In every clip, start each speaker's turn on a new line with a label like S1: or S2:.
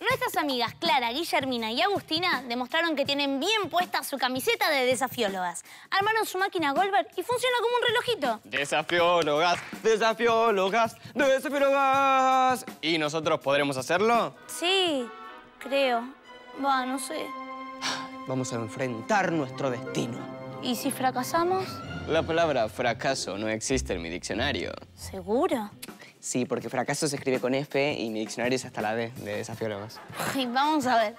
S1: Nuestras amigas Clara, Guillermina y Agustina demostraron que tienen bien puesta su camiseta de desafiólogas. Armaron su máquina Goldberg y funciona como un relojito.
S2: Desafiólogas, desafiólogas, desafiólogas. ¿Y nosotros podremos hacerlo?
S1: Sí, creo. Va, no sé.
S2: Vamos a enfrentar nuestro destino.
S1: ¿Y si fracasamos?
S2: La palabra fracaso no existe en mi diccionario.
S1: ¿Seguro?
S2: Sí, porque fracaso se escribe con F y mi diccionario es hasta la D, de desafiólogos.
S1: Ay, vamos a ver.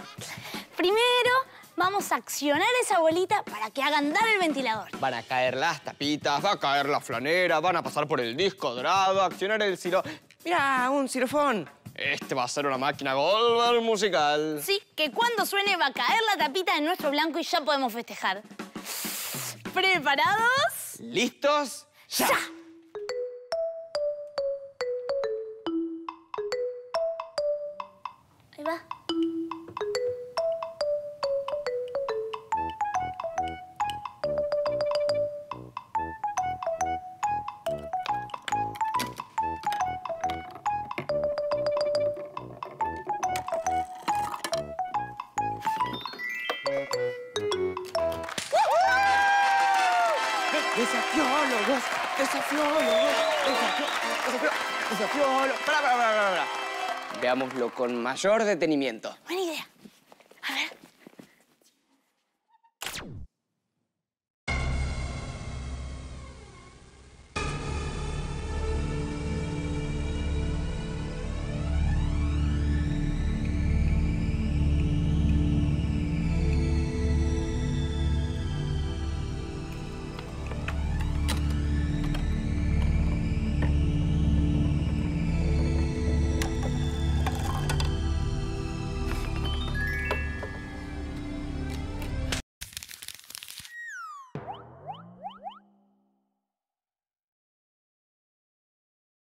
S1: Primero, vamos a accionar esa bolita para que hagan dar el ventilador.
S2: Van a caer las tapitas, va a caer la flanera, van a pasar por el disco dorado, accionar el silo... ¡Mira, un xilofón! Este va a ser una máquina Goldberg musical.
S1: Sí, que cuando suene va a caer la tapita de nuestro blanco y ya podemos festejar. ¿Preparados?
S2: ¿Listos? ¡Ya!
S1: Va.
S2: Desafiólogos, desafiólogos, desafiólogos, desafiólogos. Para, para, para, para. Veámoslo con mayor detenimiento.
S1: Buena idea. A ver.